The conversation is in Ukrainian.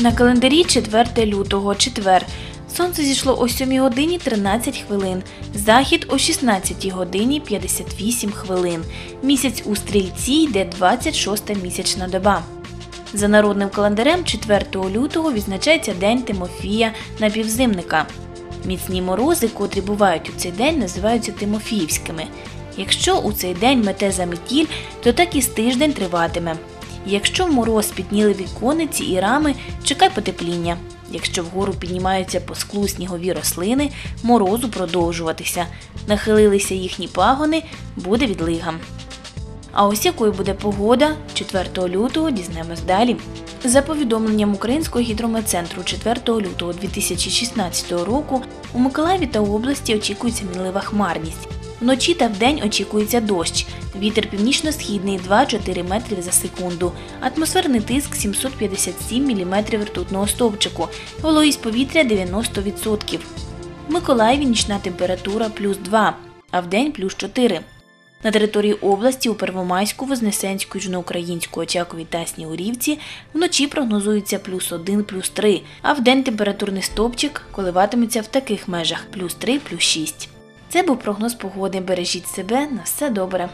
На календарі 4 лютого, четвер. Сонце зійшло о 7 годині 13 хвилин. Захід о 16 годині 58 хвилин. Місяць у стрільці йде 26 місячна доба. За народним календарем 4 лютого відзначається День Тимофія напівзимника. Міцні морози, котрі бувають у цей день, називаються Тимофіївськими. Якщо у цей день мете заметіль, то так і з тиждень триватиме. Якщо мороз підніли вікониці і рами, чекай потепління. Якщо вгору піднімаються по склу снігові рослини, морозу продовжуватися. Нахилилися їхні пагони, буде відлига. А ось якою буде погода 4 лютого дізнаємось далі. За повідомленням Українського гідрометцентру 4 лютого 2016 року у Миколаєві та області очікується мінлива хмарність. Вночі та вдень очікується дощ. Вітер північно-східний 2-4 метрів за секунду. Атмосферний тиск 757 мм ртутного стовпчику. Вологість повітря 90%. В Миколаєві нічна температура плюс 2, а вдень плюс 4. На території області у Первомайську, Вознесенську, Южноукраїнську, Очакові та Снігурівці вночі прогнозується плюс 1, плюс 3, а вдень температурний стопчик коливатиметься в таких межах плюс 3, плюс 6. Це був прогноз погоди. Бережіть себе на все добре.